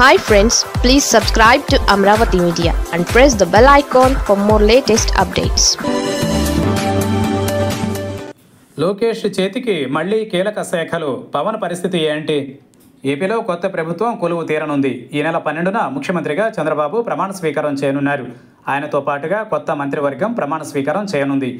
Hi friends please subscribe to Amaravati media and press the bell icon for more latest updates Lokesh చేతికి మళ్ళీ కీలక శాఖలు. పవన్ పరిస్థితి ఏంటి? ఏపీలో కొత్త ప్రభుత్వం కొలువు తీరనుంది. ఈ నెల పన్నెండున ముఖ్యమంత్రిగా చంద్రబాబు ప్రమాణ స్వీకారం చేయనున్నారు. ఆయనతో పాటుగా కొత్త మంత్రివర్గం ప్రమాణ స్వీకారం చేయనుంది.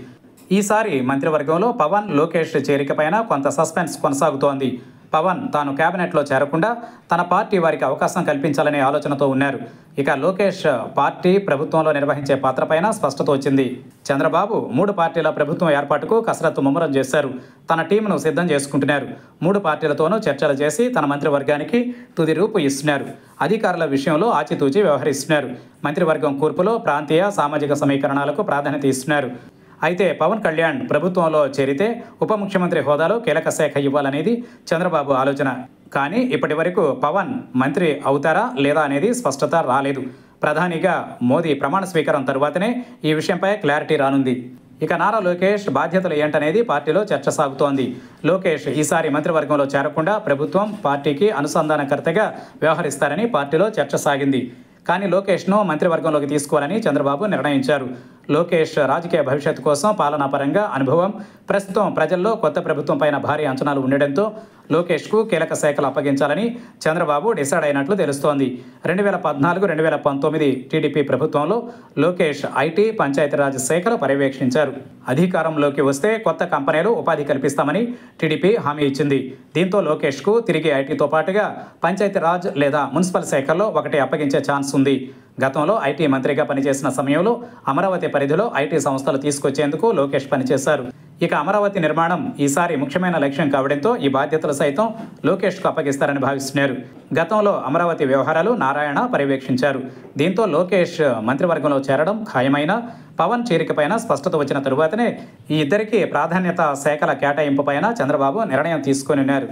ఈసారి మంత్రివర్గంలో పవన్ లోకేష్ చేరికపైన కొంత సస్పెన్స్ కొనసాగుతోంది. పవన్ తాను కేబినెట్లో చేరకుండా తన పార్టీ వారికి అవకాశం కల్పించాలనే ఆలోచనతో ఉన్నారు. ఇక లోకేష్ పార్టీ ప్రభుత్వంలో నిర్వహించే పాత్రపైన స్పష్టత వచ్చింది. చంద్రబాబు మూడు పార్టీల ప్రభుత్వం ఏర్పాటుకు కసరత్తు ముమ్మరం చేశారు. తన టీంను సిద్ధం చేసుకుంటున్నారు. మూడు పార్టీలతోనూ చర్చలు చేసి తన మంత్రివర్గానికి తుది రూపు ఇస్తున్నారు. అధికారుల విషయంలో ఆచితూచి వ్యవహరిస్తున్నారు. మంత్రివర్గం కూర్పులో ప్రాంతీయ సామాజిక సమీకరణాలకు ప్రాధాన్యత ఇస్తున్నారు. అయితే పవన్ కళ్యాణ్ ప్రభుత్వంలో చేరితే ఉప ముఖ్యమంత్రి హోదాలో కీలక శాఖ ఇవ్వాలనేది చంద్రబాబు ఆలోచన. కానీ ఇప్పటి వరకు పవన్ మంత్రి అవుతారా లేదా అనేది స్పష్టత రాలేదు. ప్రధానిగా మోదీ ప్రమాణ స్వీకారం తరువాతనే ఈ విషయంపై క్లారిటీ రానుంది. ఇక నారా లోకేష్ బాధ్యతలు ఏంటనేది పార్టీలో చర్చ సాగుతోంది. లోకేష్ ఈసారి మంత్రివర్గంలో చేరకుండా ప్రభుత్వం పార్టీకి అనుసంధానకర్తగా వ్యవహరిస్తారని పార్టీలో చర్చ సాగింది. కానీ లోకేష్ను మంత్రివర్గంలోకి తీసుకోవాలని చంద్రబాబు నిర్ణయించారు. లోకేష్ రాజకీయ భవిష్యత్తు కోసం పాలనాపరంగా అనుభవం. ప్రస్తుతం ప్రజల్లో కొత్త ప్రభుత్వం పైన భారీ అంచనాలు ఉండడంతో లోకేష్కు కీలక శాఖలు అప్పగించాలని చంద్రబాబు డిసైడ్ అయినట్లు తెలుస్తోంది. రెండు వేల పద్నాలుగు రెండు వేల పంతొమ్మిది టీడీపీ ప్రభుత్వంలో లోకేష్ ఐటీ పంచాయతీరాజ్ శాఖలు పర్యవేక్షించారు. అధికారంలోకి వస్తే కొత్త కంపెనీలు ఉపాధి కల్పిస్తామని టీడీపీ హామీ ఇచ్చింది. దీంతో లోకేష్కు తిరిగి ఐటీతో పాటుగా పంచాయతీరాజ్ లేదా మున్సిపల్ శాఖల్లో ఒకటి అప్పగించే ఛాన్స్ ఉంది. గతంలో ఐటీ మంత్రిగా పనిచేసిన సమయంలో అమరావతి పరిధిలో ఐటీ సంస్థలు తీసుకొచ్చేందుకు లోకేష్ పనిచేశారు. ఇక అమరావతి నిర్మాణం ఈసారి ముఖ్యమైన లక్ష్యం కావడంతో ఈ బాధ్యతలు సైతం లోకేష్కు అప్పగిస్తారని భావిస్తున్నారు. గతంలో అమరావతి వ్యవహారాలు నారాయణ పర్యవేక్షించారు. దీంతో లోకేష్ మంత్రివర్గంలో చేరడం ఖాయమైన పవన్ చేరికపైన స్పష్టత వచ్చిన తరువాతనే ఈ ఇద్దరికీ ప్రాధాన్యత శాఖల కేటాయింపుపైన చంద్రబాబు నిర్ణయం తీసుకొని ఉన్నారు